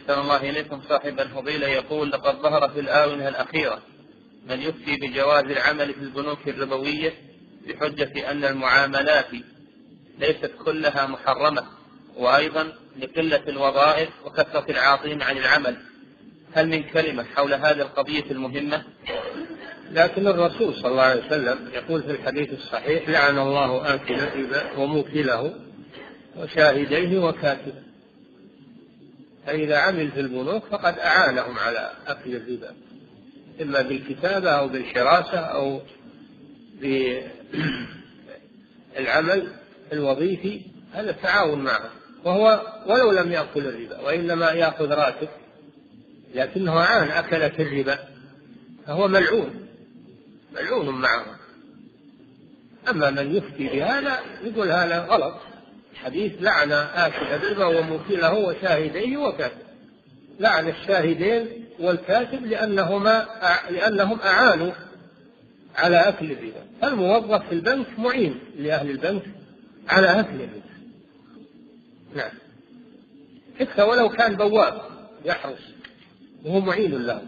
أحسن الله إليكم صاحب الفضيلة يقول لقد ظهر في الآونة الأخيرة من يفتي بجواز العمل في البنوك الربوية بحجة أن المعاملات ليست كلها محرمة وأيضا لقلة الوظائف وكثرة العاطين عن العمل هل من كلمة حول هذه القضية المهمة؟ لكن الرسول صلى الله عليه وسلم يقول في الحديث الصحيح لعن الله آكل الربا وموكله وشاهديه وكاتبه فإذا عمل في البنوك فقد أعانهم على أكل الربا إما بالكتابة أو بالحراسة أو بالعمل الوظيفي هذا تعاون معه وهو ولو لم يأكل الربا وإنما يأخذ راتب لكنه عان أكلة الربا فهو ملعون ملعون معه. أما من يفتي بهذا يقول هذا غلط. حديث لعن آكل الربا وموكله وشاهديه وكاتب. لعن الشاهدين والكاتب لأنهما لأنهم أعانوا على أكل الربا. الموظف في البنك معين لأهل البنك على أكل الربا. نعم. حتى ولو كان بواب يحرس وهو معين له